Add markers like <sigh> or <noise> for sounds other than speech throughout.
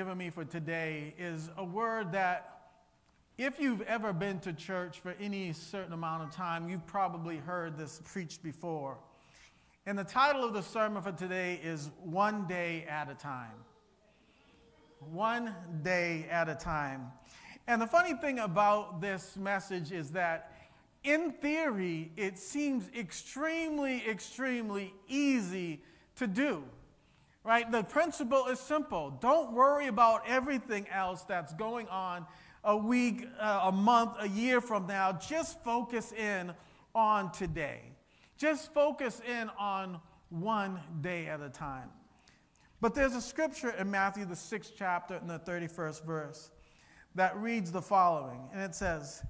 given me for today is a word that, if you've ever been to church for any certain amount of time, you've probably heard this preached before. And the title of the sermon for today is One Day at a Time. One day at a time. And the funny thing about this message is that, in theory, it seems extremely, extremely easy to do. Right? The principle is simple. Don't worry about everything else that's going on a week, uh, a month, a year from now. Just focus in on today. Just focus in on one day at a time. But there's a scripture in Matthew, the sixth chapter, and the 31st verse, that reads the following. And it says,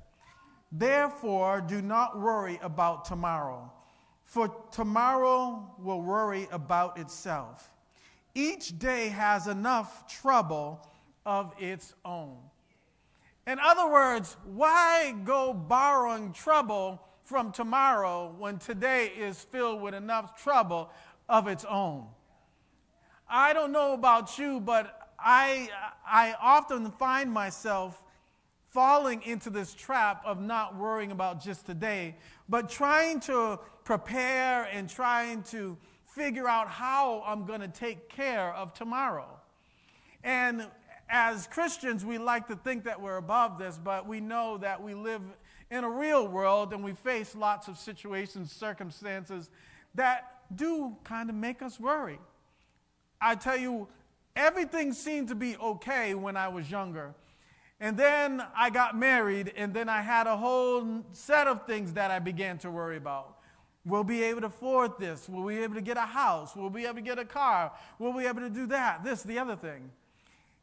Therefore, do not worry about tomorrow, for tomorrow will worry about itself. Each day has enough trouble of its own. In other words, why go borrowing trouble from tomorrow when today is filled with enough trouble of its own? I don't know about you, but I, I often find myself falling into this trap of not worrying about just today, but trying to prepare and trying to figure out how I'm going to take care of tomorrow. And as Christians, we like to think that we're above this, but we know that we live in a real world and we face lots of situations, circumstances that do kind of make us worry. I tell you, everything seemed to be okay when I was younger. And then I got married, and then I had a whole set of things that I began to worry about. We'll be able to afford this. We'll be able to get a house. We'll be able to get a car. We'll be able to do that, this, the other thing.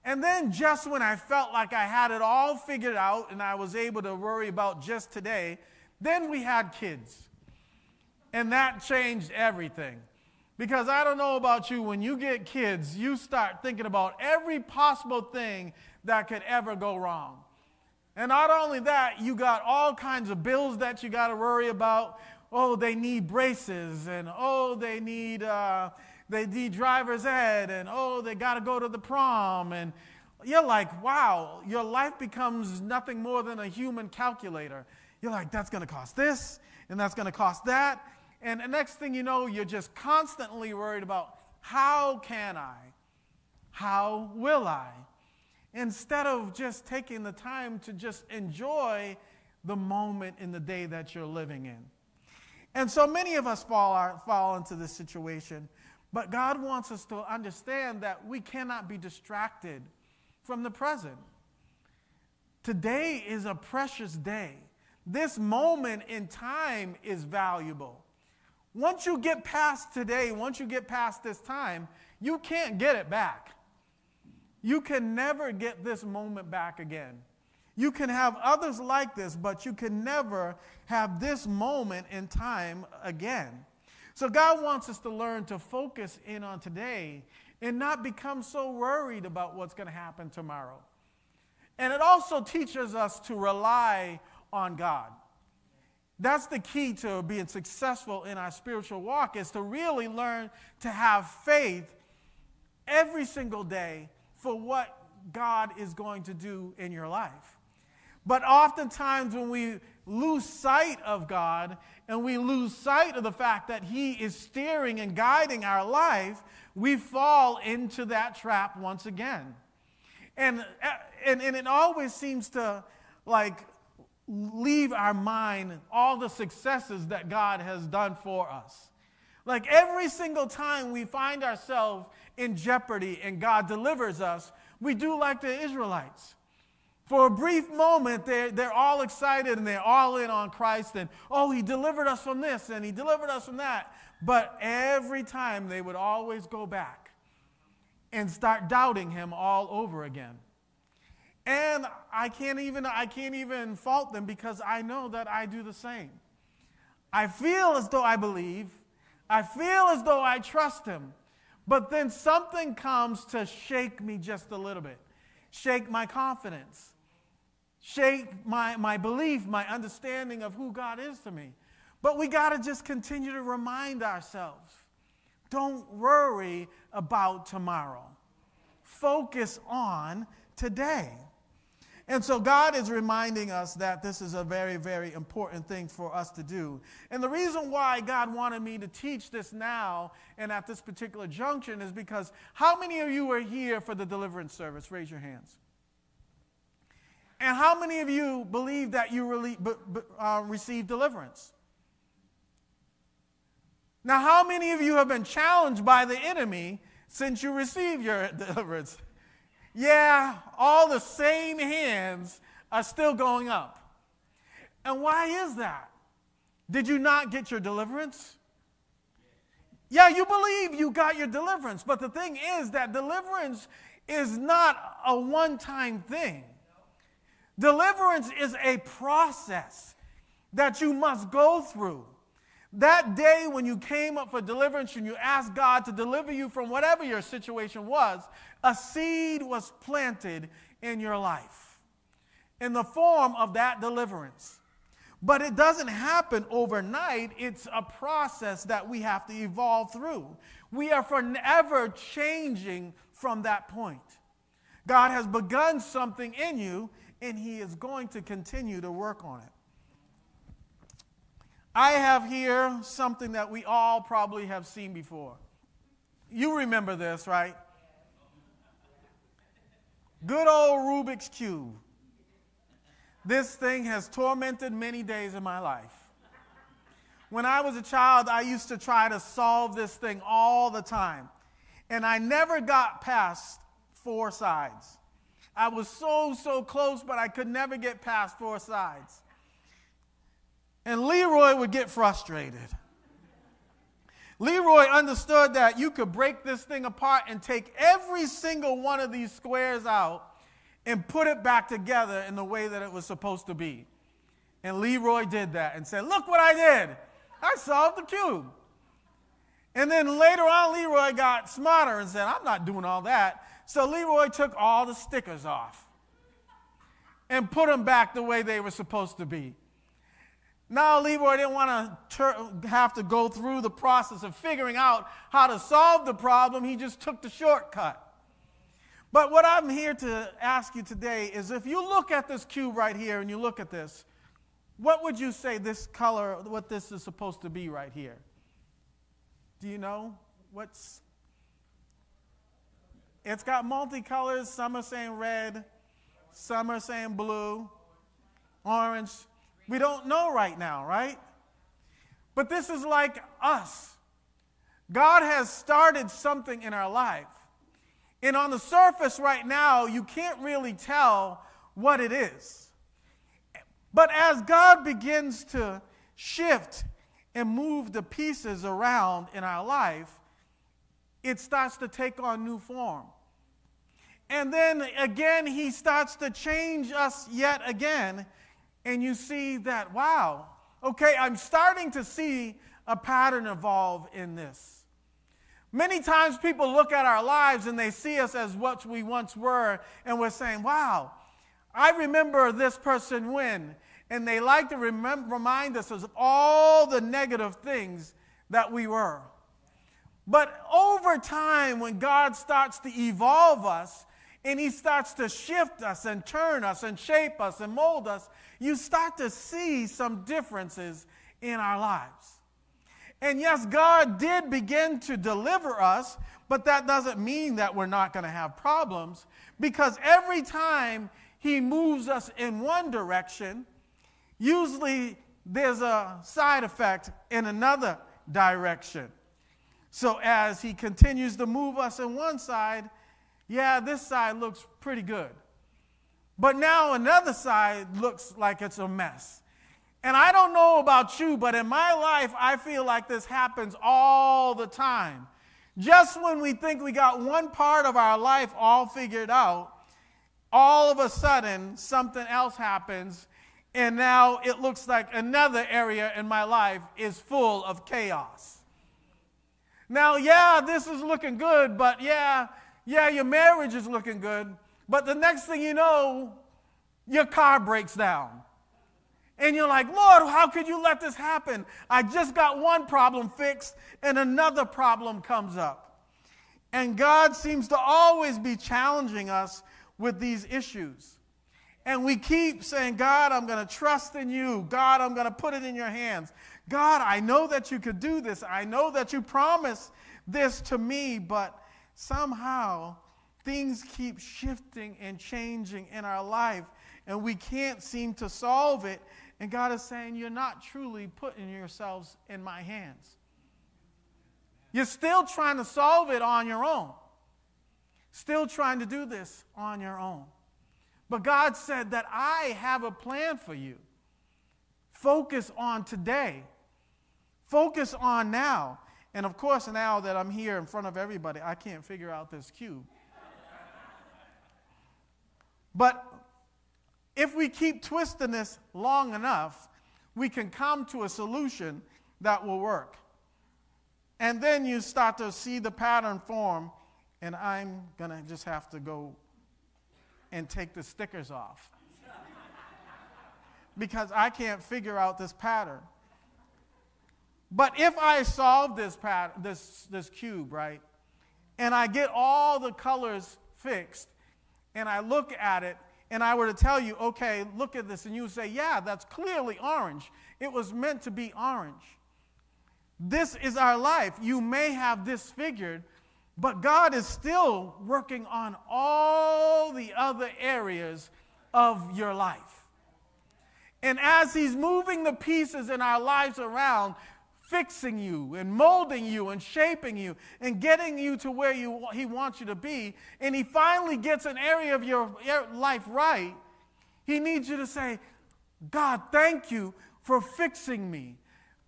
And then, just when I felt like I had it all figured out and I was able to worry about just today, then we had kids. And that changed everything. Because I don't know about you, when you get kids, you start thinking about every possible thing that could ever go wrong. And not only that, you got all kinds of bills that you got to worry about oh, they need braces, and oh, they need, uh, they need driver's ed, and oh, they got to go to the prom. And you're like, wow, your life becomes nothing more than a human calculator. You're like, that's going to cost this, and that's going to cost that. And the next thing you know, you're just constantly worried about how can I? How will I? Instead of just taking the time to just enjoy the moment in the day that you're living in. And so many of us fall, fall into this situation. But God wants us to understand that we cannot be distracted from the present. Today is a precious day. This moment in time is valuable. Once you get past today, once you get past this time, you can't get it back. You can never get this moment back again. You can have others like this, but you can never have this moment in time again. So, God wants us to learn to focus in on today and not become so worried about what's going to happen tomorrow. And it also teaches us to rely on God. That's the key to being successful in our spiritual walk is to really learn to have faith every single day for what God is going to do in your life. But oftentimes, when we lose sight of God and we lose sight of the fact that He is steering and guiding our life, we fall into that trap once again. And, and, and it always seems to like leave our mind all the successes that God has done for us. Like every single time we find ourselves in jeopardy and God delivers us, we do like the Israelites. For a brief moment, they're, they're all excited and they're all in on Christ, and oh, he delivered us from this and he delivered us from that. But every time they would always go back and start doubting him all over again. And I can't even I can't even fault them because I know that I do the same. I feel as though I believe, I feel as though I trust him, but then something comes to shake me just a little bit, shake my confidence shake my, my belief, my understanding of who God is to me. But we got to just continue to remind ourselves don't worry about tomorrow. focus on today. And so God is reminding us that this is a very, very important thing for us to do. And the reason why God wanted me to teach this now and at this particular junction is because how many of you are here for the deliverance service? Raise your hands. And how many of you believe that you really, uh, received deliverance? Now, how many of you have been challenged by the enemy since you received your <laughs> deliverance? Yeah, all the same hands are still going up. And why is that? Did you not get your deliverance? Yeah, you believe you got your deliverance, but the thing is that deliverance is not a one time thing. Deliverance is a process that you must go through. That day when you came up for deliverance and you asked God to deliver you from whatever your situation was, a seed was planted in your life in the form of that deliverance. But it doesn't happen overnight. It's a process that we have to evolve through. We are forever changing from that point. God has begun something in you, and He is going to continue to work on it. I have here something that we all probably have seen before. You remember this, right? Good old Rubik's Cube. This thing has tormented many days in my life. When I was a child, I used to try to solve this thing all the time. And I never got past four sides. I was so, so close, but I could never get past four sides. And Leroy would get frustrated. Leroy understood that you could break this thing apart and take every single one of these squares out and put it back together in the way that it was supposed to be. And Leroy did that and said, Look what I did. I solved the cube. And then later on, Leroy got smarter and said, I'm not doing all that. So Leroy took all the stickers off and put them back the way they were supposed to be. Now, Leroy didn't want to have to go through the process of figuring out how to solve the problem. He just took the shortcut. But what I'm here to ask you today is if you look at this cube right here and you look at this, what would you say this color, what this is supposed to be right here? Do you know? What's. It's got multicolors. Some are saying red, some are saying blue, orange. We don't know right now, right? But this is like us. God has started something in our life. And on the surface right now, you can't really tell what it is. But as God begins to shift and move the pieces around in our life, it starts to take on new form. And then again, He starts to change us yet again and you see that, wow, okay, I'm starting to see a pattern evolve in this. Many times people look at our lives and they see us as what we once were, and we're saying, wow, I remember this person when. And they like to remind us of all the negative things that we were. But over time, when God starts to evolve us and He starts to shift us and turn us and shape us and mold us, you start to see some differences in our lives. And yes, God did begin to deliver us, but that doesn't mean that we're not going to have problems because every time He moves us in one direction, usually there's a side effect in another direction. So as He continues to move us in one side, yeah, this side looks pretty good. But now another side looks like it's a mess. And I don't know about you, but in my life, I feel like this happens all the time. Just when we think we got one part of our life all figured out, all of a sudden something else happens, and now it looks like another area in my life is full of chaos. Now, yeah, this is looking good, but yeah, yeah, your marriage is looking good, but the next thing you know, your car breaks down. And you're like, Lord, how could you let this happen? I just got one problem fixed and another problem comes up. And God seems to always be challenging us with these issues. And we keep saying, God, I'm going to trust in you. God, I'm going to put it in your hands. God, I know that you could do this. I know that you promised this to me, but somehow things keep shifting and changing in our life, and we can't seem to solve it. And God is saying, You're not truly putting yourselves in my hands. You're still trying to solve it on your own, still trying to do this on your own. But God said that I have a plan for you. Focus on today. Focus on now. And of course, now that I'm here in front of everybody, I can't figure out this cube. but if we keep twisting this long enough, we can come to a solution that will work. And then you start to see the pattern form, and I'm going to just have to go and take the stickers off. <laughs> because I can't figure out this pattern. But if I solve this, this, this cube, right, and I get all the colors fixed, and I look at it, and I were to tell you, okay, look at this, and you say, yeah, that's clearly orange. It was meant to be orange. This is our life. You may have disfigured, but God is still working on all the other areas of your life. And as He's moving the pieces in our lives around, fixing you and molding you and shaping you and getting you to where you, He wants you to be, and He finally gets an area of your life right, He needs you to say, God, thank you for fixing me.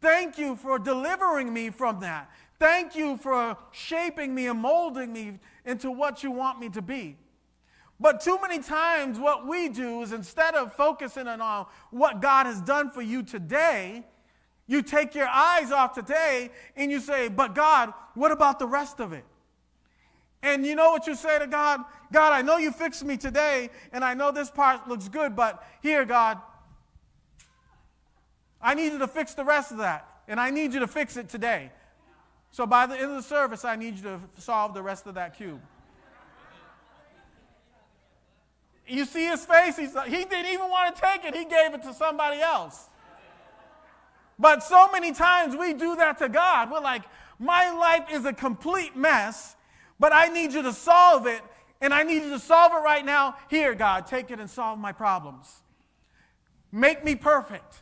Thank you for delivering me from that. Thank you for shaping me and molding me into what you want me to be. But too many times, what we do is instead of focusing on what God has done for you today, you take your eyes off today and you say, But God, what about the rest of it? And you know what you say to God? God, I know you fixed me today, and I know this part looks good, but here, God, I need you to fix the rest of that, and I need you to fix it today. So by the end of the service, I need you to solve the rest of that cube. You see his face? He's, he didn't even want to take it, he gave it to somebody else. But so many times we do that to God. We're like, my life is a complete mess, but I need you to solve it, and I need you to solve it right now. Here, God, take it and solve my problems. Make me perfect.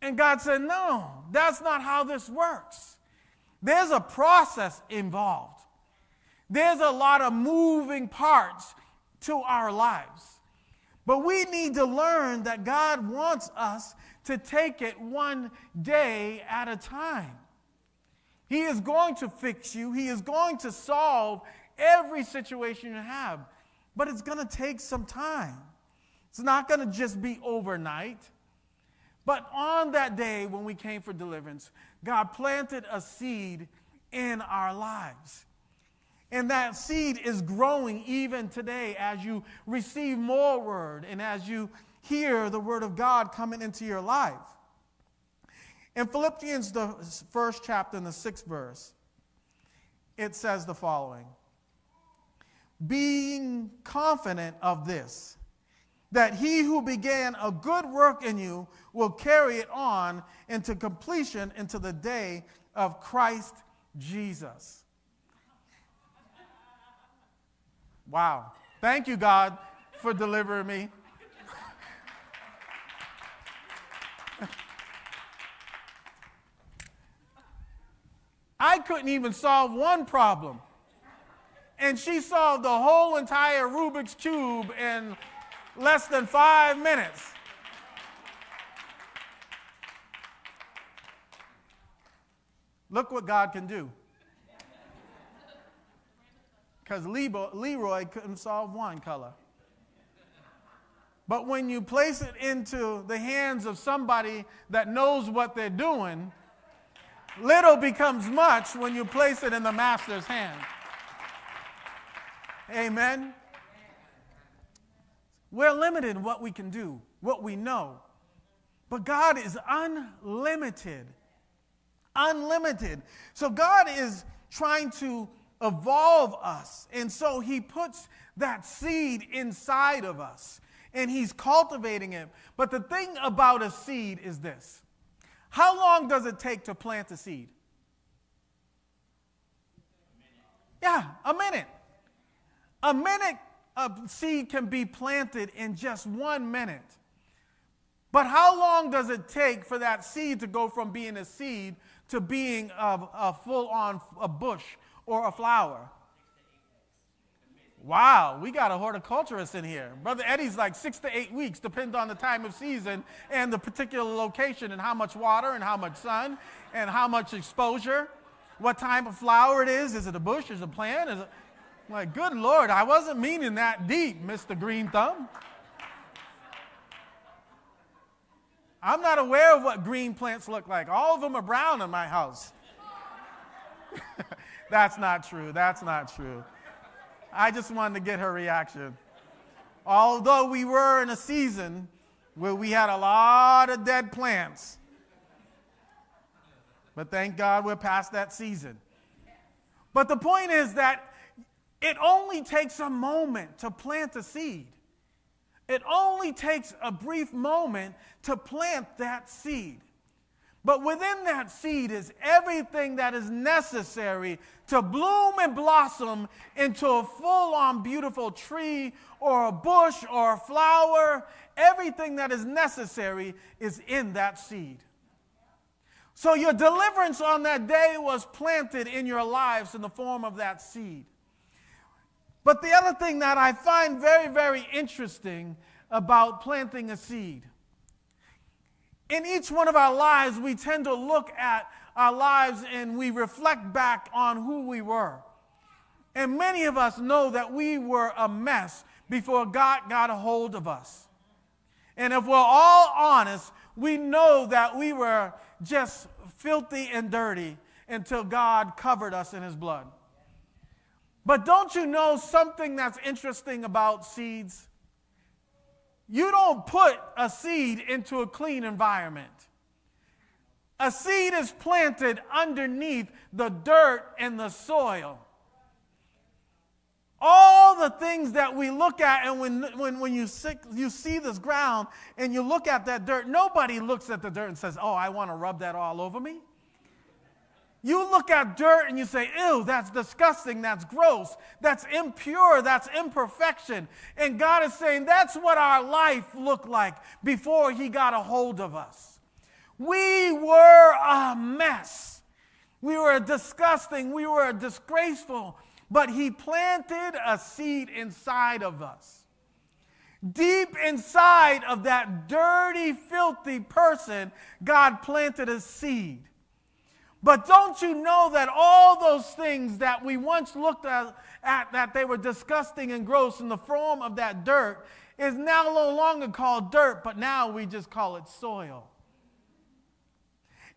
And God said, No, that's not how this works. There's a process involved. There's a lot of moving parts to our lives. But we need to learn that God wants us to take it one day at a time. He is going to fix you, He is going to solve every situation you have, but it's going to take some time. It's not going to just be overnight. But on that day when we came for deliverance, God planted a seed in our lives. And that seed is growing even today as you receive more word and as you hear the word of God coming into your life. In Philippians, the first chapter, in the sixth verse, it says the following Being confident of this, that he who began a good work in you will carry it on into completion into the day of Christ Jesus. Wow. Thank you, God, for delivering me. Couldn't even solve one problem. And she solved the whole entire Rubik's Cube in less than five minutes. Look what God can do. Because Leroy couldn't solve one color. But when you place it into the hands of somebody that knows what they're doing, little becomes much when you place it in the master's hand. Amen. We're limited in what we can do, what we know. But God is unlimited. Unlimited. So God is trying to evolve us. And so he puts that seed inside of us and he's cultivating it. But the thing about a seed is this how long does it take to plant a seed? Yeah, a minute. A minute a seed can be planted in just one minute. But how long does it take for that seed to go from being a seed to being a, a full on a bush or a flower? Wow, we got a horticulturist in here. Brother Eddie's like six to eight weeks, depends on the time of season and the particular location and how much water and how much sun and how much exposure, what type of flower it is. Is it a bush? Is it a plant? Is it like, good Lord, I wasn't meaning that deep, Mr. Green Thumb. I'm not aware of what green plants look like. All of them are brown in my house. <laughs> That's not true. That's not true. I just wanted to get her reaction. Although we were in a season where we had a lot of dead plants, but thank God we're past that season. But the point is that it only takes a moment to plant a seed. It only takes a brief moment to plant that seed. But within that seed is everything that is necessary to bloom and blossom into a full on beautiful tree or a bush or a flower. Everything that is necessary is in that seed. So your deliverance on that day was planted in your lives in the form of that seed. But the other thing that I find very, very interesting about planting a seed. In each one of our lives, we tend to look at our lives and we reflect back on who we were. And many of us know that we were a mess before God got a hold of us. And if we're all honest, we know that we were just filthy and dirty until God covered us in His blood. But don't you know something that's interesting about seeds? You don't put a seed into a clean environment. A seed is planted underneath the dirt and the soil. All the things that we look at, and when, when, when you, see, you see this ground and you look at that dirt, nobody looks at the dirt and says, Oh, I want to rub that all over me. You look at dirt and you say, ew, that's disgusting, that's gross, that's impure, that's imperfection. And God is saying that's what our life looked like before He got a hold of us. We were a mess. We were disgusting, we were disgraceful, but He planted a seed inside of us. Deep inside of that dirty, filthy person, God planted a seed. But don't you know that all those things that we once looked at, at, that they were disgusting and gross in the form of that dirt is now no longer called dirt, but now we just call it soil.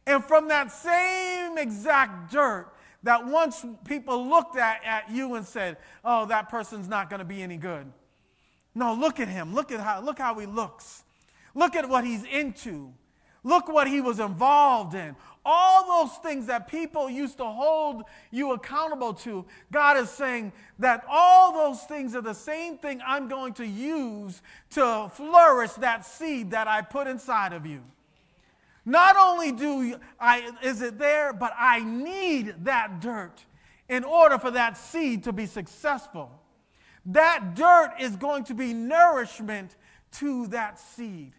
And from that same exact dirt that once people looked at, at you and said, oh, that person's not going to be any good. No, look at him. Look at how, look how he looks. Look at what he's into. Look what he was involved in all those things that people used to hold you accountable to, God is saying that all those things are the same thing I'm going to use to flourish that seed that I put inside of you. Not only do I is it there, but I need that dirt in order for that seed to be successful. That dirt is going to be nourishment to that seed.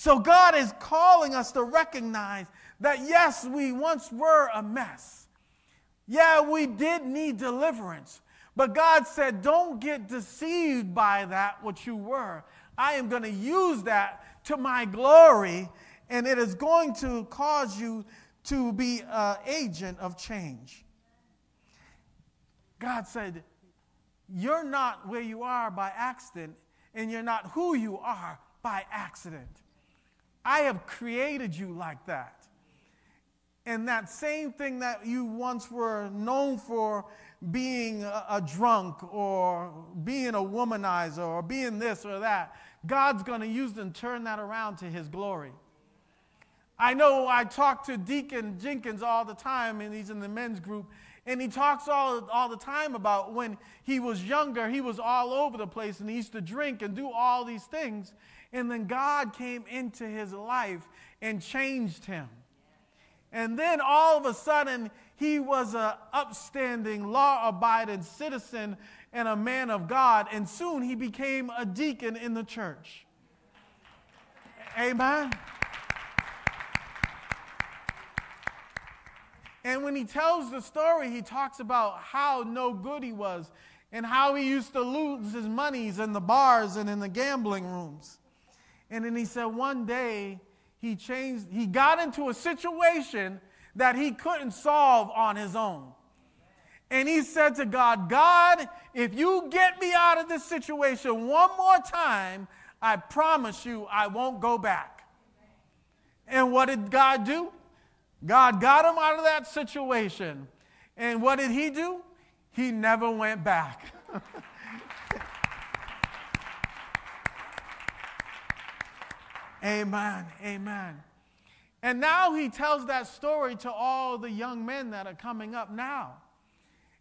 So God is calling us to recognize that yes, we once were a mess. Yeah, we did need deliverance. But God said, don't get deceived by that what you were. I am going to use that to my glory, and it is going to cause you to be an agent of change. God said, You're not where you are by accident, and you're not who you are by accident. I have created you like that. And that same thing that you once were known for being a, a drunk or being a womanizer or being this or that, God's going to use and turn that around to his glory. I know I talk to Deacon Jenkins all the time, and he's in the men's group, And he talks all, all the time about when he was younger, he was all over the place and he used to drink and do all these things. And then God came into his life and changed him. And then all of a sudden, he was an upstanding, law abiding citizen and a man of God. And soon he became a deacon in the church. Amen. And when he tells the story, he talks about how no good he was and how he used to lose his monies in the bars and in the gambling rooms. And then he said one day he changed, he got into a situation that he couldn't solve on his own. And he said to God, God, if you get me out of this situation one more time, I promise you I won't go back. And what did God do? God got him out of that situation. And what did he do? He never went back. <laughs> amen. Amen. And now he tells that story to all the young men that are coming up now.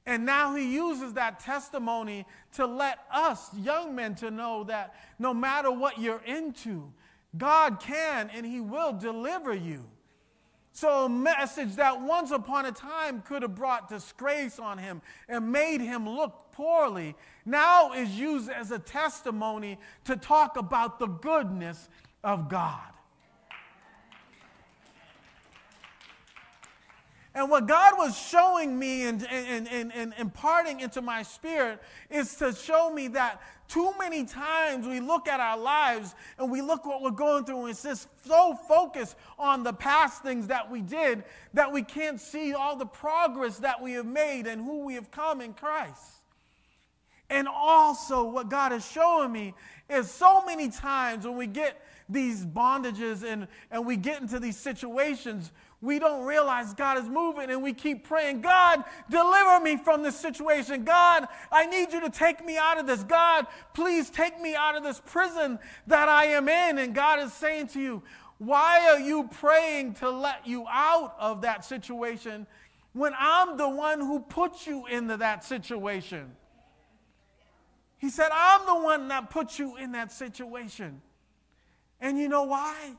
And now he uses that testimony to let us young men to know that no matter what you're into, God can and he will deliver you. So, a message that once upon a time could have brought disgrace on him and made him look poorly now is used as a testimony to talk about the goodness of God. And what God was showing me and, and, and, and, imparting into my spirit is to show me that too many times we look at our lives and we look what we're going through and it's just so focused on the past things that we did that we can't see all the progress that we have made and who we have come in Christ. And also, what God is showing me is so many times when we get these bondages and, and we get into these situations, we don't realize God is moving and we keep praying, God, deliver me from this situation. God, I need you to take me out of this. God, please take me out of this prison that I am in. And God is saying to you, why are you praying to let you out of that situation when I'm the one who put you into that situation? He said, I'm the one that put you in that situation. And you know why?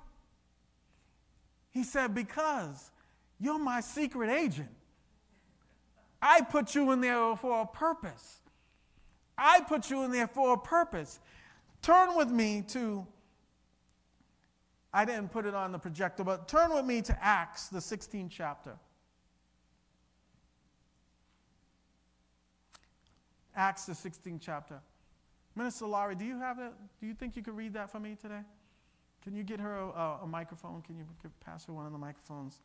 He said, Because you're my secret agent. I put you in there for a purpose. I put you in there for a purpose. Turn with me to, I didn't put it on the projector, but turn with me to Acts, the 16th chapter. Acts, the 16th chapter. Minister Laurie, do you have it? Do you think you could read that for me today? Can you get her a, a microphone? Can you pass her one of the microphones?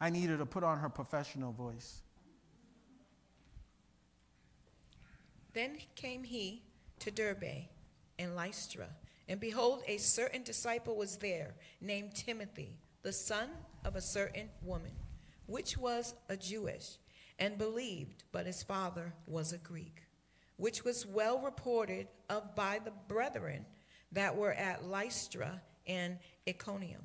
I need her to put on her professional voice. Then came he to Derbe and Lystra, and behold, a certain disciple was there, named Timothy, the son of a certain woman, which was a Jewish, and believed, but his father was a Greek, which was well reported of by the brethren that were at Lystra and Iconium.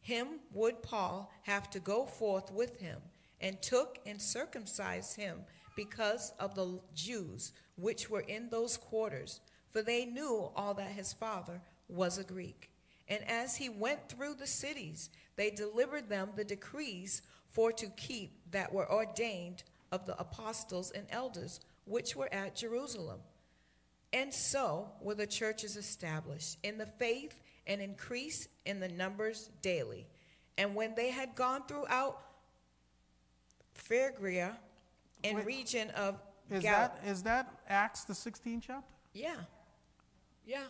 Him would Paul have to go forth with him, and took and circumcised him because of the Jews which were in those quarters, for they knew all that his father was a Greek. And as he went through the cities, they delivered them the decrees for to keep that were ordained of the apostles and elders which were at Jerusalem. And so were the churches established in the faith and increase in the numbers daily. And when they had gone throughout Phrygia and Wait, region of is Gal- that is that Acts the 16th chapter? Yeah. Yeah.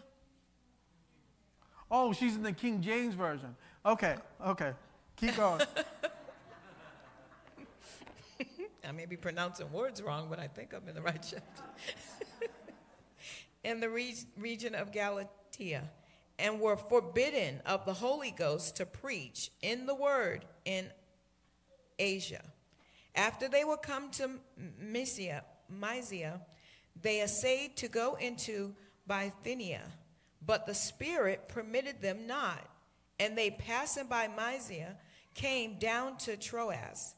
Oh, she's in the King James version. Okay, okay. Keep going. <laughs> I may be pronouncing words wrong, but I think I'm in the right chapter. <laughs> in the re- region of Galatia and were forbidden of the Holy Ghost to preach in the word in Asia. After they were come to Mysia, Mysia they essayed to go into Bithynia, but the Spirit permitted them not. And they passing by Mysia came down to Troas.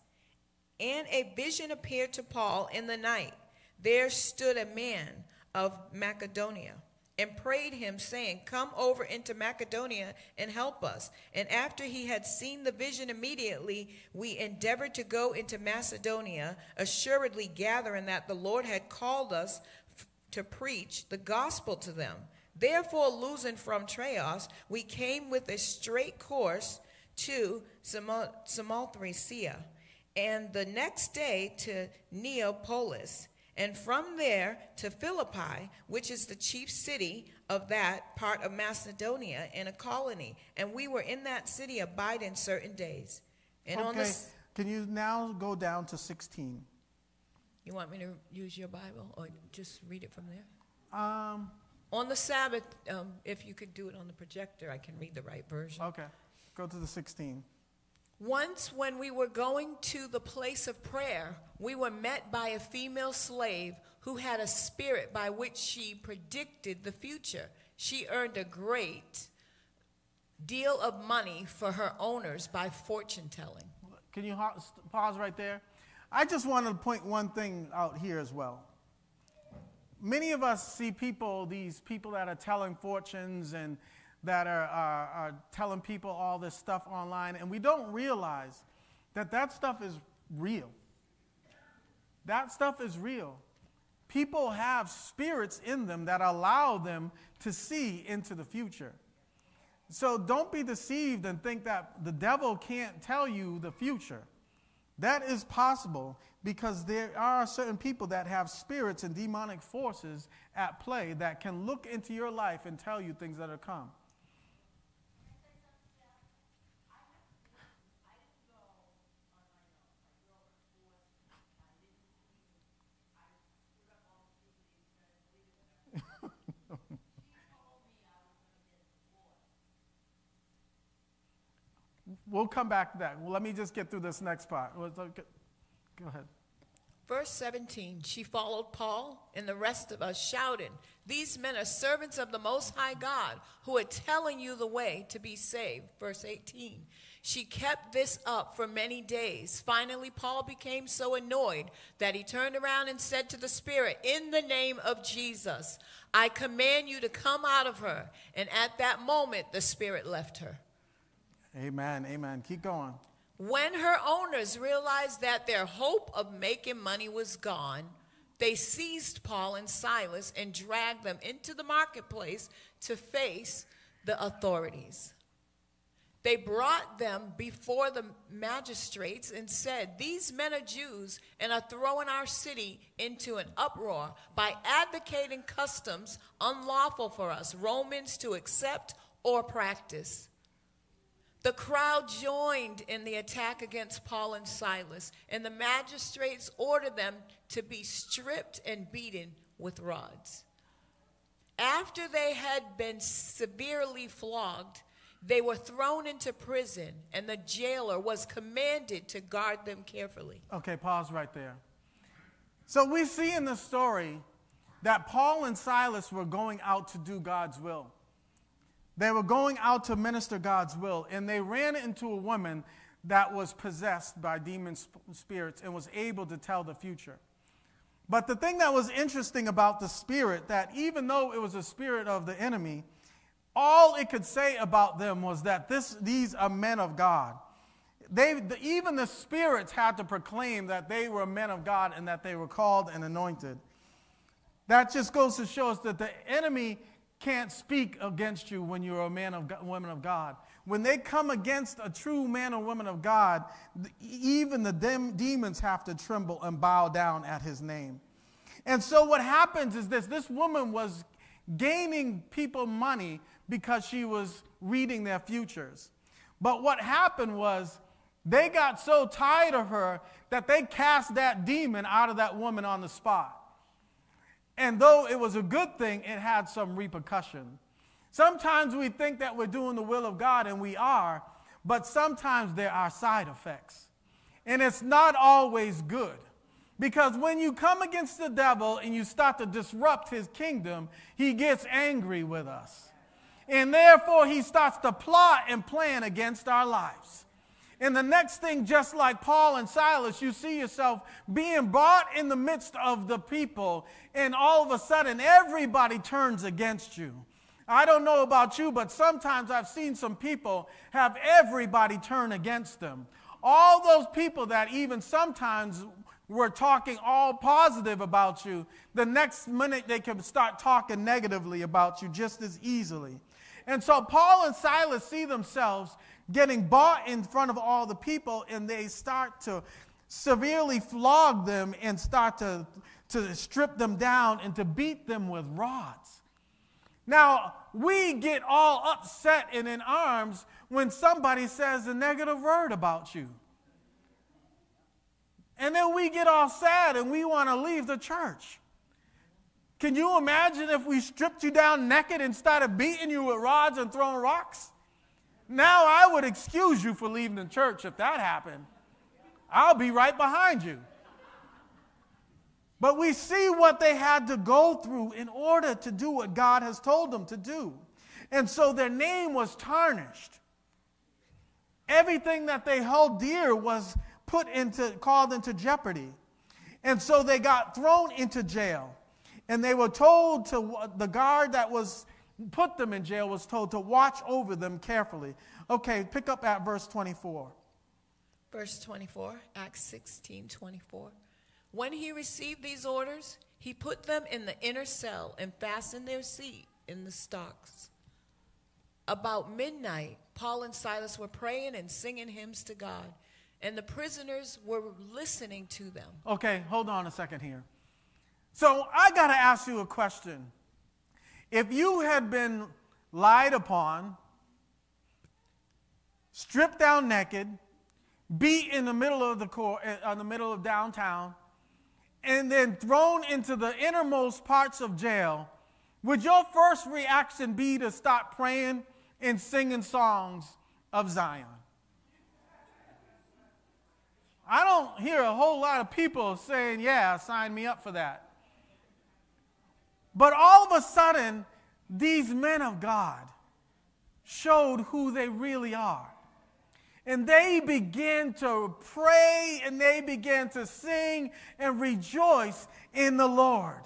And a vision appeared to Paul in the night. There stood a man of Macedonia and prayed him, saying, Come over into Macedonia and help us. And after he had seen the vision immediately, we endeavored to go into Macedonia, assuredly gathering that the Lord had called us f- to preach the gospel to them. Therefore, losing from Troas, we came with a straight course to Samothracia, and the next day to Neapolis and from there to Philippi, which is the chief city of that part of Macedonia and a colony. And we were in that city abiding certain days. And okay. on this, Can you now go down to 16? You want me to use your Bible or just read it from there? Um, on the Sabbath, um, if you could do it on the projector, I can read the right version. Okay. Go to the 16. Once, when we were going to the place of prayer, we were met by a female slave who had a spirit by which she predicted the future. She earned a great deal of money for her owners by fortune telling. Can you pause right there? I just want to point one thing out here as well. Many of us see people, these people that are telling fortunes and that are, are, are telling people all this stuff online, and we don't realize that that stuff is real. That stuff is real. People have spirits in them that allow them to see into the future. So don't be deceived and think that the devil can't tell you the future. That is possible because there are certain people that have spirits and demonic forces at play that can look into your life and tell you things that are come. We'll come back to that. Well, let me just get through this next part. Go ahead. Verse 17 She followed Paul and the rest of us, shouting, These men are servants of the Most High God who are telling you the way to be saved. Verse 18 She kept this up for many days. Finally, Paul became so annoyed that he turned around and said to the Spirit, In the name of Jesus, I command you to come out of her. And at that moment, the Spirit left her. Amen. Amen. Keep going. When her owners realized that their hope of making money was gone, they seized Paul and Silas and dragged them into the marketplace to face the authorities. They brought them before the magistrates and said, These men are Jews and are throwing our city into an uproar by advocating customs unlawful for us, Romans, to accept or practice. The crowd joined in the attack against Paul and Silas, and the magistrates ordered them to be stripped and beaten with rods. After they had been severely flogged, they were thrown into prison, and the jailer was commanded to guard them carefully. Okay, pause right there. So we see in the story that Paul and Silas were going out to do God's will. They were going out to minister God's will, and they ran into a woman that was possessed by demon spirits and was able to tell the future. But the thing that was interesting about the spirit, that even though it was a spirit of the enemy, all it could say about them was that this, these are men of God. They, the, even the spirits had to proclaim that they were men of God and that they were called and anointed. That just goes to show us that the enemy can't speak against you when you're a man of God, woman of God. When they come against a true man or woman of God, even the dem- demons have to tremble and bow down at his name. And so what happens is this this woman was gaining people money because she was reading their futures. But what happened was they got so tired of her that they cast that demon out of that woman on the spot. And though it was a good thing, it had some repercussion. Sometimes we think that we're doing the will of God, and we are, but sometimes there are side effects. And it's not always good. Because when you come against the devil and you start to disrupt his kingdom, he gets angry with us. And therefore, he starts to plot and plan against our lives. And the next thing, just like Paul and Silas, you see yourself being brought in the midst of the people, and all of a sudden everybody turns against you. I don't know about you, but sometimes I've seen some people have everybody turn against them. All those people that even sometimes were talking all positive about you, the next minute they can start talking negatively about you just as easily. And so Paul and Silas see themselves getting bought in front of all the people, and they start to severely flog them and start to, to strip them down and to beat them with rods. Now, we get all upset and in arms when somebody says a negative word about you. And then we get all sad and we want to leave the church. Can you imagine if we stripped you down naked and started beating you with rods and throwing rocks? Now I would excuse you for leaving the church if that happened. I'll be right behind you. But we see what they had to go through in order to do what God has told them to do. And so their name was tarnished. Everything that they held dear was put into, called into jeopardy. And so they got thrown into jail. And they were told to, the guard that was put them in jail was told to watch over them carefully. Okay, pick up at verse 24. Verse 24, Acts 16 24. When he received these orders, he put them in the inner cell and fastened their seat in the stocks. About midnight, Paul and Silas were praying and singing hymns to God, and the prisoners were listening to them. Okay, hold on a second here. So I got to ask you a question. If you had been lied upon, stripped down naked, beat in the middle of the court, uh, in the middle of downtown, and then thrown into the innermost parts of jail, would your first reaction be to stop praying and singing songs of Zion? I don't hear a whole lot of people saying, Yeah, sign me up for that. But all of a sudden, these men of God showed who they really are. And they began to pray and they began to sing and rejoice in the Lord.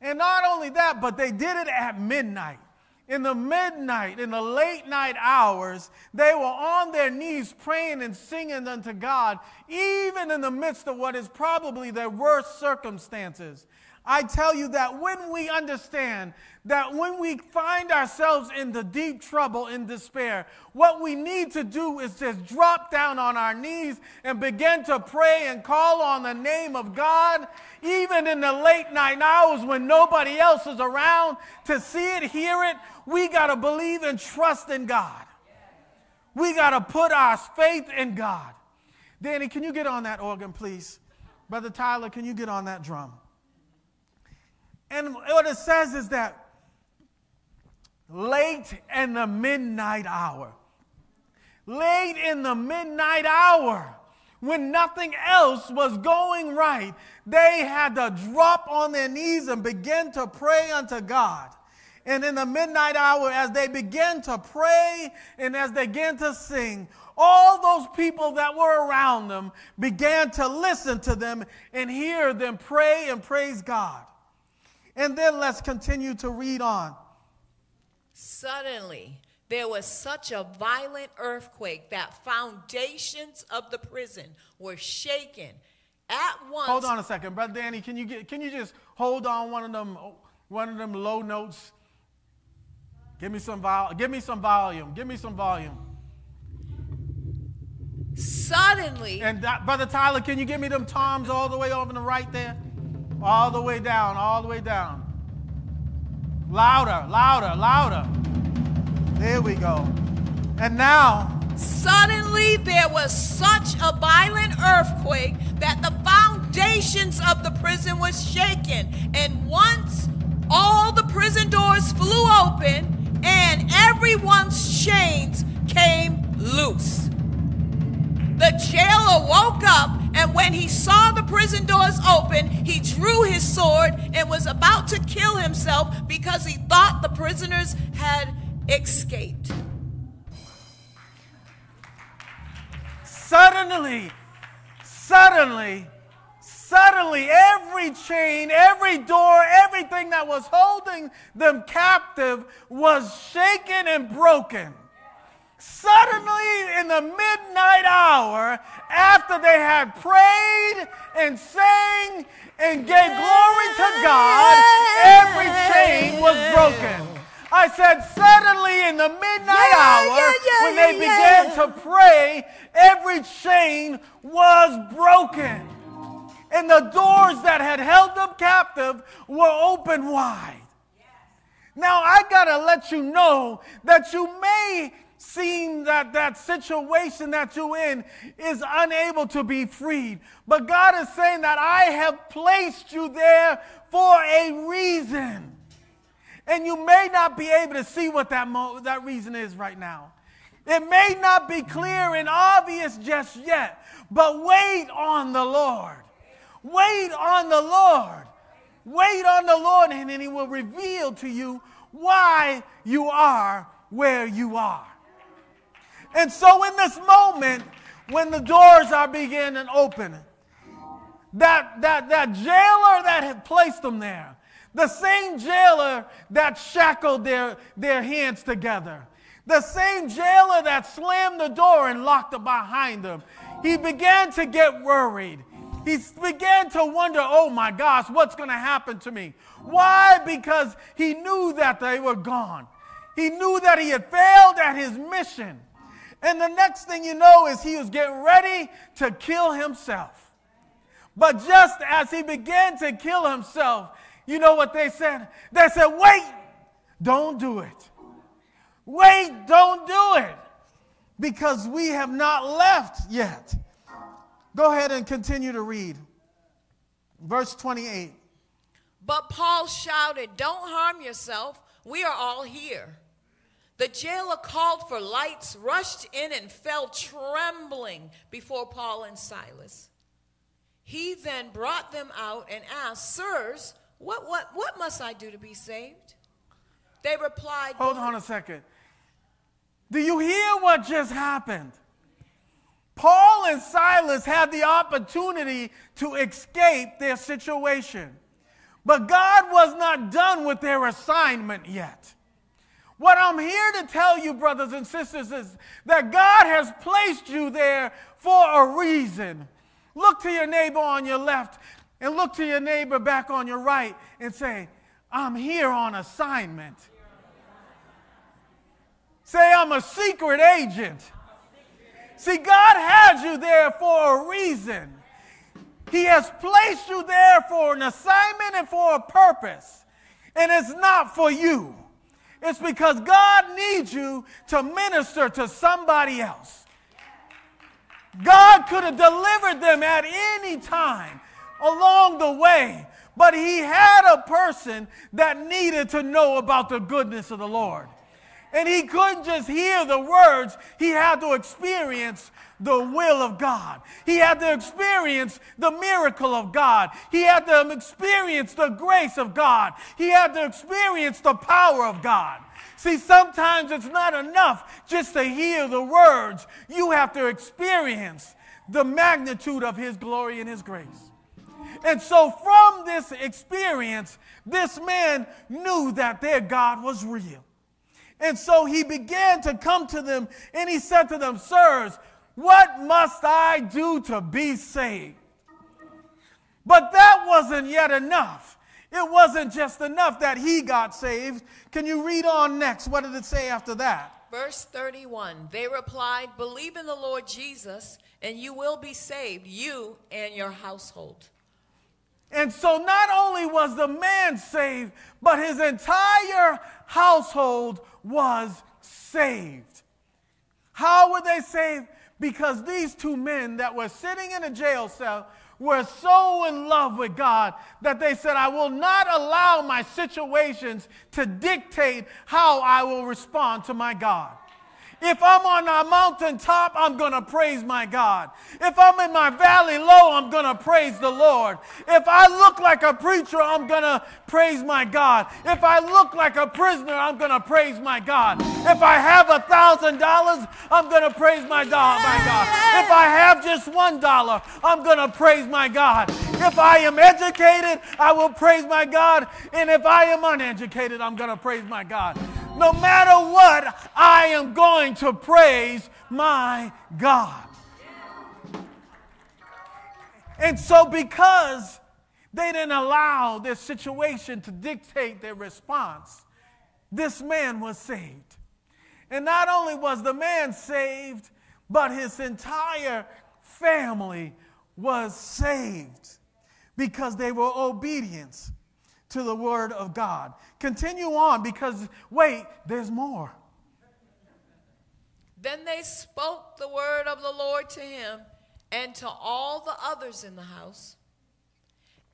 And not only that, but they did it at midnight. In the midnight, in the late night hours, they were on their knees praying and singing unto God, even in the midst of what is probably their worst circumstances. I tell you that when we understand that when we find ourselves in the deep trouble in despair, what we need to do is just drop down on our knees and begin to pray and call on the name of God, even in the late night hours when nobody else is around to see it, hear it. We got to believe and trust in God. We got to put our faith in God. Danny, can you get on that organ, please? Brother Tyler, can you get on that drum? And what it says is that late in the midnight hour, late in the midnight hour, when nothing else was going right, they had to drop on their knees and begin to pray unto God. And in the midnight hour, as they began to pray and as they began to sing, all those people that were around them began to listen to them and hear them pray and praise God. And then let's continue to read on. Suddenly, there was such a violent earthquake that foundations of the prison were shaken. At once. Hold on a second, brother Danny. Can you get? Can you just hold on one of them? One of them low notes. Give me some vol. Give me some volume. Give me some volume. Suddenly. And that, brother Tyler, can you give me them toms all the way over the right there? All the way down, all the way down. Louder, louder, louder. There we go. And now, suddenly there was such a violent earthquake that the foundations of the prison was shaken. And once all the prison doors flew open and everyone's chains came loose. The jailer woke up, and when he saw the prison doors open, he drew his sword and was about to kill himself because he thought the prisoners had escaped. suddenly, suddenly, suddenly, every chain, every door, everything that was holding them captive was shaken and broken. Suddenly, in the midnight hour, after they had prayed and sang and gave glory to God, every chain was broken. I said, suddenly in the midnight Yeah, hour, yeah, yeah, when they began to pray, every chain was broken. And the doors that had held them captive were open wide. Now, I got to let you know that you may seem that that situation that you're in is unable to be freed. But God is saying that I have placed you there for a reason. And you may not be able to see what that, mo- that reason is right now. It may not be clear and obvious just yet, but wait on the Lord. Wait on the Lord. Wait on the Lord, and then He will reveal to you why you are where you are. And so, in this moment, when the doors are beginning to open, that, that, that jailer that had placed them there, the same jailer that shackled their, their hands together, the same jailer that slammed the door and locked it behind them, he began to get worried. He began to wonder, oh my gosh, what's going to happen to me? Why? Because he knew that they were gone. He knew that he had failed at his mission. And the next thing you know is he was getting ready to kill himself. But just as he began to kill himself, you know what they said? They said, wait, don't do it. Wait, don't do it. Because we have not left yet. Go ahead and continue to read. Verse 28. But Paul shouted, Don't harm yourself. We are all here. The jailer called for lights, rushed in, and fell trembling before Paul and Silas. He then brought them out and asked, Sirs, what, what, what must I do to be saved? They replied, Hold on a second. Do you hear what just happened? Paul and Silas had the opportunity to escape their situation. But God was not done with their assignment yet. What I'm here to tell you, brothers and sisters, is that God has placed you there for a reason. Look to your neighbor on your left and look to your neighbor back on your right and say, I'm here on assignment. Say, I'm a secret agent. See, God has you there for a reason. He has placed you there for an assignment and for a purpose. And it's not for you. It's because God needs you to minister to somebody else. God could have delivered them at any time along the way, but He had a person that needed to know about the goodness of the Lord. And he couldn't just hear the words, he had to experience the will of God. He had to experience the miracle of God. He had to experience the grace of God. He had to experience the power of God. See, sometimes it's not enough just to hear the words, you have to experience the magnitude of His glory and His grace. And so, from this experience, this man knew that their God was real. And so he began to come to them and he said to them, Sirs, what must I do to be saved? But that wasn't yet enough. It wasn't just enough that he got saved. Can you read on next? What did it say after that? Verse 31 They replied, Believe in the Lord Jesus, and you will be saved, you and your household. And so not only was the man saved, but his entire household was saved. How were they saved? Because these two men that were sitting in a jail cell were so in love with God that they said, I will not allow my situations to dictate how I will respond to my God. If I'm on a mountaintop, I'm going to praise my God. If I'm in my valley low, I'm going to praise the Lord. If I look like a preacher, I'm going to praise my God. If I look like a prisoner, I'm going to praise my God. If I have a thousand dollars, I'm going to praise my God, my God. If I have just one dollar, I'm going to praise my God. If I am educated, I will praise my God. And if I am uneducated, I'm going to praise my God. No matter what, I am going to praise my God. And so, because they didn't allow their situation to dictate their response, this man was saved. And not only was the man saved, but his entire family was saved because they were obedient to the word of God. Continue on because, wait, there's more. Then they spoke the word of the Lord to him and to all the others in the house.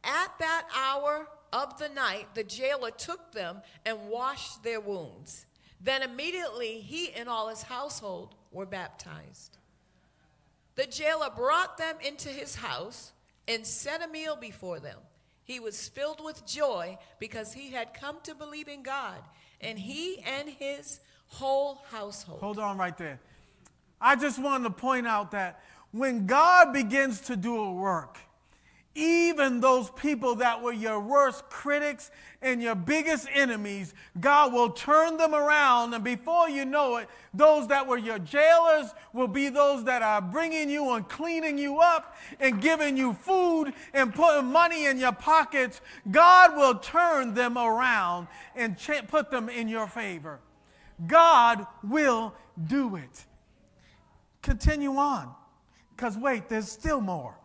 At that hour of the night, the jailer took them and washed their wounds. Then immediately he and all his household were baptized. The jailer brought them into his house and set a meal before them. He was filled with joy because he had come to believe in God, and he and his whole household. Hold on right there. I just wanted to point out that when God begins to do a work, even those people that were your worst critics and your biggest enemies, God will turn them around. And before you know it, those that were your jailers will be those that are bringing you and cleaning you up and giving you food and putting money in your pockets. God will turn them around and put them in your favor. God will do it. Continue on. Because wait, there's still more.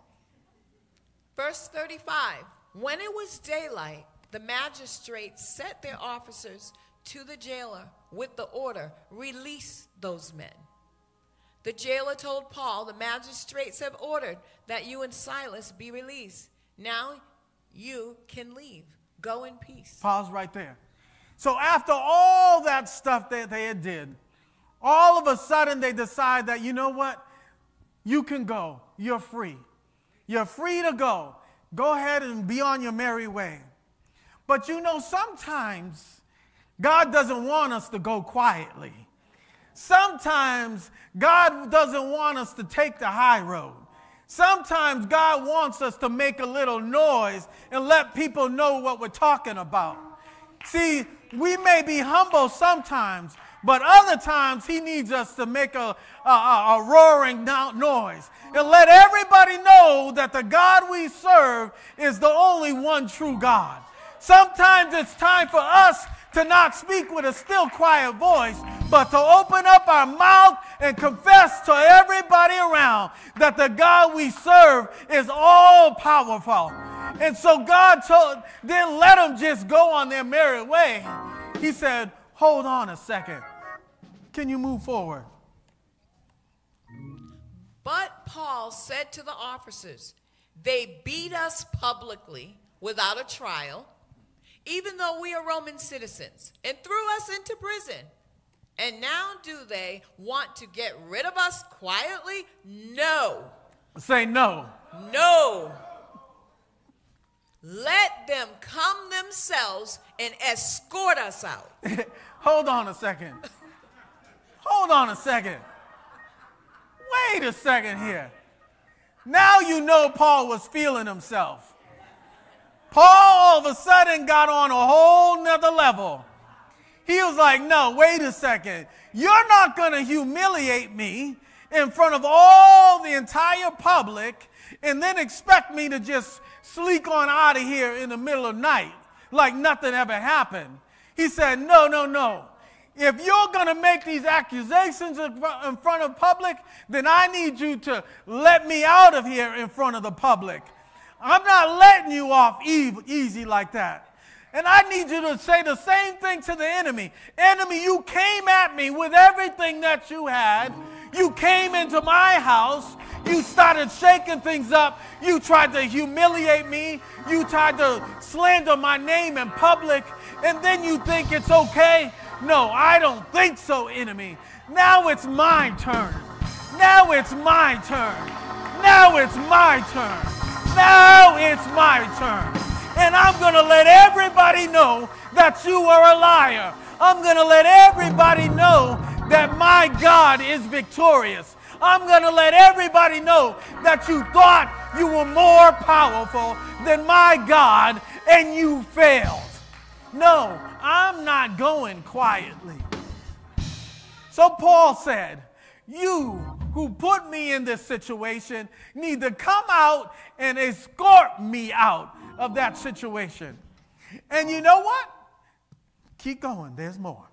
Verse 35 When it was daylight, the magistrates sent their officers to the jailer with the order release those men. The jailer told Paul, The magistrates have ordered that you and Silas be released. Now you can leave. Go in peace. Pause right there. So, after all that stuff that they had did, all of a sudden they decide that, you know what? You can go. You're free. You're free to go. Go ahead and be on your merry way. But you know, sometimes God doesn't want us to go quietly. Sometimes God doesn't want us to take the high road. Sometimes God wants us to make a little noise and let people know what we're talking about. See, we may be humble sometimes, but other times he needs us to make a, a, a, roaring noise and let everybody know that the God we serve is the only one true God. Sometimes it's time for us to not speak with a still quiet voice, but to open up our mouth and confess to everybody around that the God we serve is all powerful. And so God told, didn't let them just go on their merry way. He said, Hold on a second. Can you move forward? But Paul said to the officers, They beat us publicly without a trial, even though we are Roman citizens, and threw us into prison. And now do they want to get rid of us quietly? No. Say no. No. Let them come themselves and escort us out. <laughs> Hold on a second. Hold on a second. Wait a second here. Now you know Paul was feeling himself. Paul all of a sudden got on a whole nother level. He was like, no, wait a second. You're not going to humiliate me in front of all the entire public and then expect me to just sleek on out of here in the middle of night like nothing ever happened. He said, no, no, no. If you're going to make these accusations in front of public, then I need you to let me out of here in front of the public. I'm not letting you off easy like that. And I need you to say the same thing to the enemy. Enemy, you came at me with everything that you had. You came into my house. You started shaking things up. You tried to humiliate me. You tried to slander my name in public. And then you think it's okay No, I don't think so, enemy. Now it's my turn. Now it's my turn. Now it's my turn. Now it's my turn. And I'm going to let everybody know that you are a liar. I'm going to let everybody know that my God is victorious. I'm going to let everybody know that you thought you were more powerful than my God and you failed. No, I'm not going quietly. So Paul said, You who put me in this situation need to come out and escort me out of that situation. And you know what? Keep going, there's more.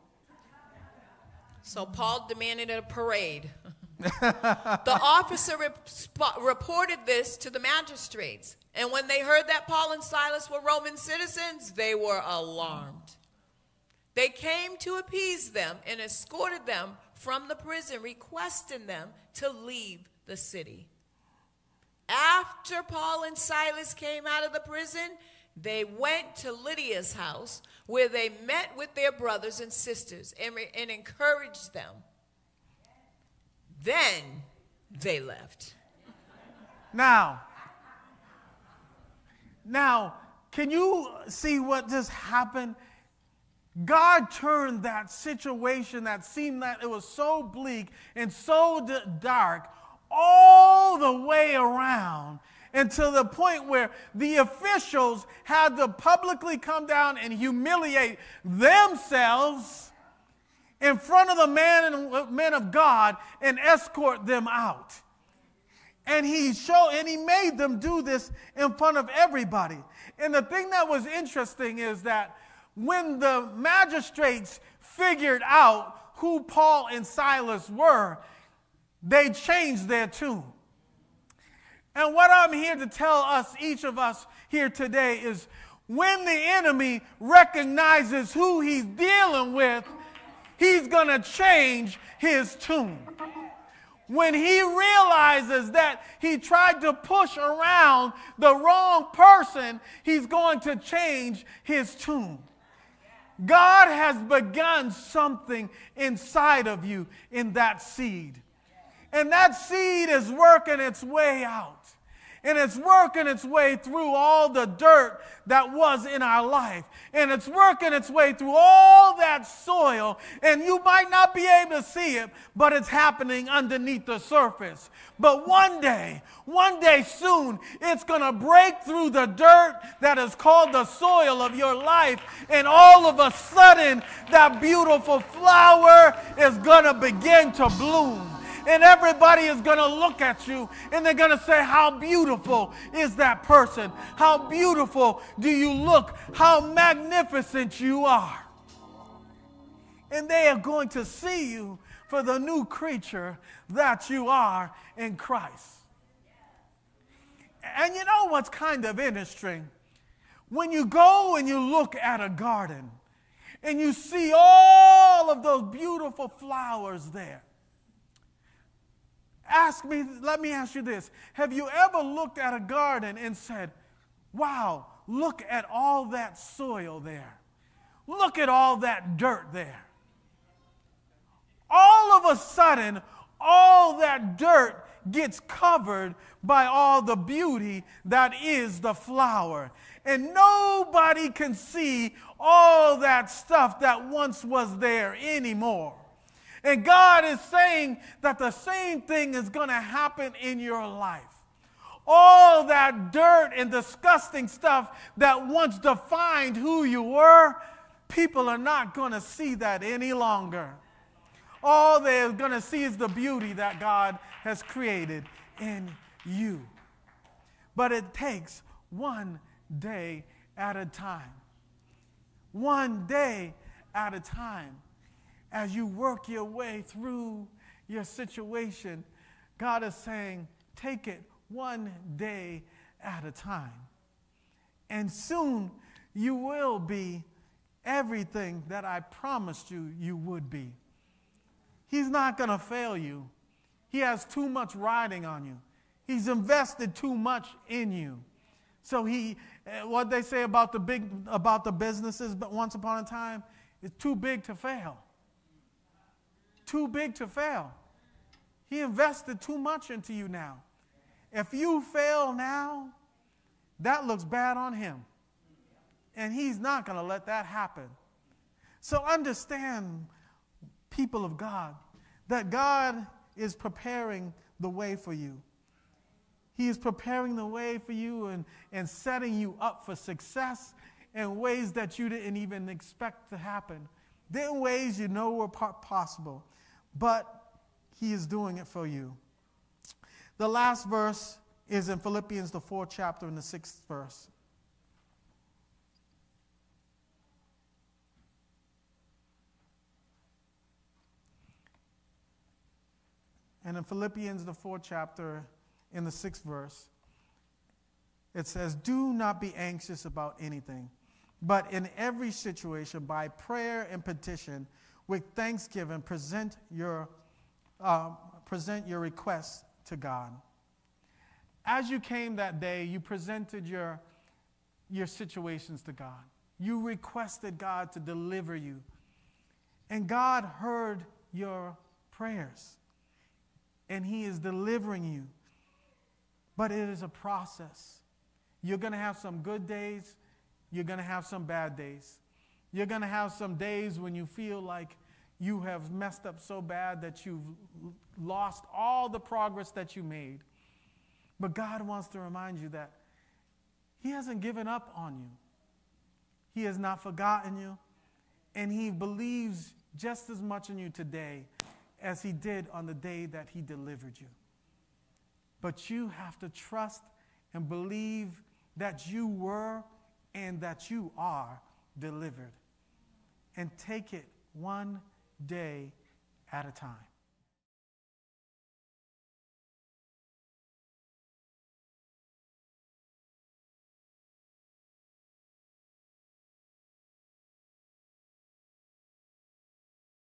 So Paul demanded a parade. <laughs> the officer reported this to the magistrates. And when they heard that Paul and Silas were Roman citizens, they were alarmed. They came to appease them and escorted them from the prison, requesting them to leave the city. After Paul and Silas came out of the prison, they went to Lydia's house where they met with their brothers and sisters and, and encouraged them. Then they left. Now, now, can you see what just happened? God turned that situation that seemed that it was so bleak and so d- dark all the way around until the point where the officials had to publicly come down and humiliate themselves in front of the man and uh, men of God and escort them out. And he showed and he made them do this in front of everybody. And the thing that was interesting is that when the magistrates figured out who Paul and Silas were, they changed their tune. And what I'm here to tell us, each of us here today, is when the enemy recognizes who he's dealing with, he's going to change his tune. When he realizes that he tried to push around the wrong person, he's going to change his tune. God has begun something inside of you in that seed. And that seed is working its way out and it's working its way through all the dirt that was in our life. And it's working its way through all that soil. And you might not be able to see it, but it's happening underneath the surface. But one day, one day soon, it's going to break through the dirt that is called the soil of your life. And all of a sudden, that beautiful flower is going to begin to bloom and everybody is going to look at you and they're going to say, How beautiful is that person? How beautiful do you look? How magnificent you are. And they are going to see you for the new creature that you are in Christ. And you know what's kind of interesting? When you go and you look at a garden and you see all of those beautiful flowers there, Ask me, let me ask you this. Have you ever looked at a garden and said, wow, look at all that soil there? Look at all that dirt there. All of a sudden, all that dirt gets covered by all the beauty that is the flower. And nobody can see all that stuff that once was there anymore. And God is saying that the same thing is going to happen in your life. All that dirt and disgusting stuff that once defined who you were, people are not going to see that any longer. All they're going to see is the beauty that God has created in you. But it takes one day at a time. One day at a time as you work your way through your situation, God is saying, take it one day at a time. And soon you will be everything that I promised you you would be. He's not going to fail you. He has too much riding on you. He's invested too much in you. So he, eh, what they say about the big, about the businesses, but once upon a time, is too big to fail. Too big to fail. He invested too much into you now. If you fail now, that looks bad on him. And he's not going to let that happen. So understand, people of God, that God is preparing the way for you. He is preparing the way for you and, and setting you up for success in ways that you didn't even expect to happen. There ways you know were possible, but He is doing it for you. The last verse is in Philippians, the fourth chapter, in the sixth verse. And in Philippians, the fourth chapter, in the sixth verse, it says, Do not be anxious about anything, but in every situation, by prayer and petition, with thanksgiving, present your, um, present your requests to God. As you came that day, you presented your, your situations to God. You requested God to deliver you. And God heard your prayers. And He is delivering you. But it is a process. You're going to have some good days, you're going to have some bad days. You're going to have some days when you feel like you have messed up so bad that you've lost all the progress that you made. But God wants to remind you that He hasn't given up on you, He has not forgotten you, and He believes just as much in you today as He did on the day that He delivered you. But you have to trust and believe that you were and that you are delivered. And take it one day at a time.